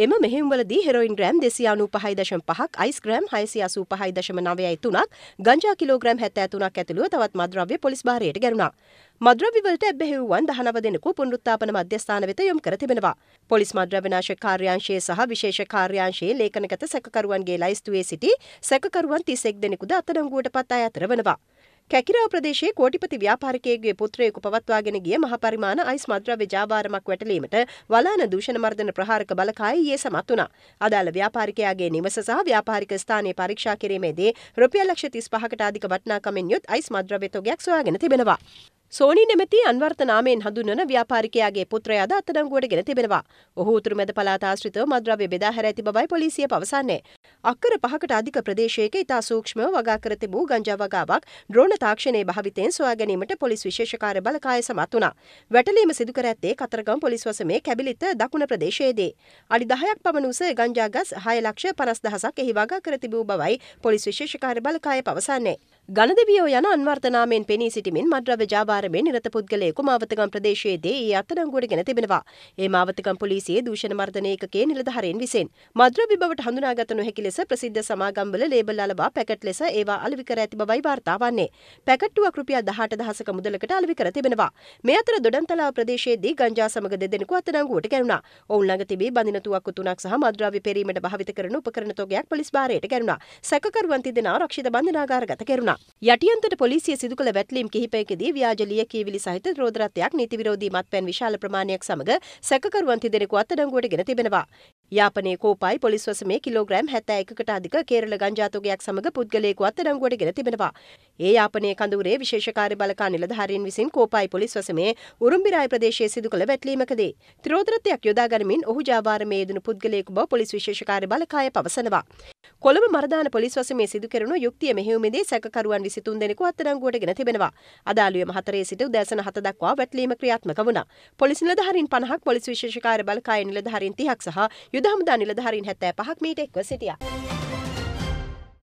එම මෙහෙම්වලදී heroin gram දෙසිය අනු පහයි දශම පහක් අයිස් ග්‍රෑම් හයසි අසූ පහයි දශම නවයයි තුනක් ගංජා කිලෝග්‍රෑම් හැත්තෑ තුනක් ඇතුළුව තවත් මද්‍රව්‍ය පොලිස් භාරයට ගැනුණා. මද්‍රව්‍යවලට එබ්බෙහෙව්වන් දහනව දෙනෙකු පුනරුත්ථාපන මධ්‍යස්ථාන වෙත යොමු කර තිබෙනවා. පොලිස් මද්‍රව්‍යනාශක කාර්යාංශයේ සහ විශේෂ කාර්යාංශයේ ලේඛනගත සැකකරුවන්ගේ ලයිස්තුවේ සිටි සැකකරුවන් 31 දෙනෙකුද අත්අඩංගුවට පත් අය අතර වනවා. කැකිරාව ප්‍රදේශයේ කෝටිපති ව්‍යාපාරිකයෙකුගේ පුත්‍රයෙකු පවත්වාගෙන ගිය මහ පරිමාණ අයිස් මද්‍රව්‍ය ජාවාරමක් වැටලීමට වලාන දූෂණ මර්දන ප්‍රහාරක බලකාය ඊයේ සමත් වුණා. අදාළ ව්‍යාපාරිකයාගේ නිවස සහ ව්‍යාපාරික ස්ථානයේ පරීක්ෂා කිරීමේදී රුපියල් ලක්ෂ 35කට අධික වටිනාකමින් යුත් අයිස් මද්‍රව්‍ය තොගයක් සොයාගෙන තිබෙනවා. සෝනි නැමැති අන්වර්ථ නාමයෙන් හඳුන්වන ව්‍යාපාරිකයාගේ පුත්‍රයාද අත්අඩංගුවට ගෙන තිබෙනවා. ඔහු උතුරු මැද පළාත ආශ්‍රිතව මද්‍රව්‍ය බෙදා හැර ඇති බවයි පොලිසිය පවසන්නේ. අක්කර පහකට අධික ප්‍රදේශයක ඉතා සූක්ෂමව වගා කර තිබූ ගංජා වගාවක් ඩ්‍රෝන තාක්ෂණයේ භාවිතයෙන් සොයා ගැනීමට පොලිස් විශේෂකාර්ය බලකාය සමත් වුණා. වැටලීම සිදු කර ඇත්තේ කතරගම පොලිස් වසමේ කැබිලිත දකුණ ප්‍රදේශයේදී. අඩි 10ක් පමණ උස ගංජා ගස් 6 ලක්ෂ 50000ක් එහි වගා කර තිබූ බවයි පොලිස් විශේෂකාර්ය බලකාය පවසන්නේ. ගණදවියෝ යන අන්වර්තනාමෙන් පෙනී සිටිමින් මද්‍රව්‍ය ජාවාරමේ නිරත පුද්ගලයෙකු මාවතගම් ප්‍රදේශයේදී ඒ අත්අඩංගුවට ගෙන තිබෙනවා. ඒ මාවතගම් පොලිසියේ දූෂණ මර්දන ඒකකයේ නිලධාරීන් විසින් මද්‍රව්‍ය බවට හඳුනාගත නොහැකි ලෙස ප්‍රසිද්ධ සමාගම්වල ලේබල් අලවා පැකට් ලෙස ඒවා අලෙවි කර ඇති බවයි වාර්තා වන්නේ. පැකට්ටුවක් රුපියල් 18000ක මුදලකට අලෙවි කර තිබෙනවා. මේ අතර දොඩම්තලාව ප්‍රදේශයේදී ගංජා සමග දෙදෙනෙකු අත්අඩංගුවට ගැනුණා. ඔවුන් ළඟ තිබී බඳින තුවක්කු තුනක් සහ මද්‍රව්‍ය පෙරීමට භාවිත කරන උපකරණ තොගයක් පොලිස් භාරයට ගැනුණා. සැකකරුවන් තිදෙනා ආරක්ෂිත බන්ධනාගාරගත කෙරුණා. යටියන්තට පොලිසිය සිදු කළ වැටලීම් කිහිපයකදී ව්‍යාජ ලියකියවිලි සහිත රෝදරත්වයක් නීති විරෝධී මත්පැන් විශාල ප්‍රමාණයක් සමග සැකකරුවන් තිදෙනෙකු අත්අඩංගුවට ගෙන තිබෙනවා. යාපනයේ කෝපයි පොලිස් වසමේ කිලෝග්‍රෑම් 71කට අධික කේරළ ගංජා තොගයක් සමග පුද්ගලයෙකු අත්අඩංගුවට ගෙන තිබෙනවා. ඒ යාපනයේ කඳවුරේ විශේෂ කාර්ය බලකා නිලධාරීන් විසින් කෝපයි පොලිස් වසමේ උරුම්බිරාය ප්‍රදේශයේ සිදු කළ වැටලීමකදී ත්‍රෝදරත්වයක් යොදා ගනිමින් ඔහු ජාවාරමේ යෙදුණු පුද්ගලයෙකු බව පොලිස් විශේෂ කාර්ය බලකාය පවසනවා. කොළඹ මරදාන පොලිස් වසමේ සිදු කෙරුණු යුක්තිය මෙහෙයුමේදී සැකකරුවන් 23 දෙනෙකු අත්අඩංගුවට ගෙන තිබෙනවා. අදාළුවම හතරේ සිට උදෑසන 7 දක්වා වැටලීම ක්‍රියාත්මක වුණා. පොලිස් නිලධාරීන් 50ක් පොලිස් විශේෂ කාර්ය බලකාය නිලධාරීන් 30ක් සහ යුද හමුදා නිලධාරීන් 75ක් මීට එක්ව සිටියා.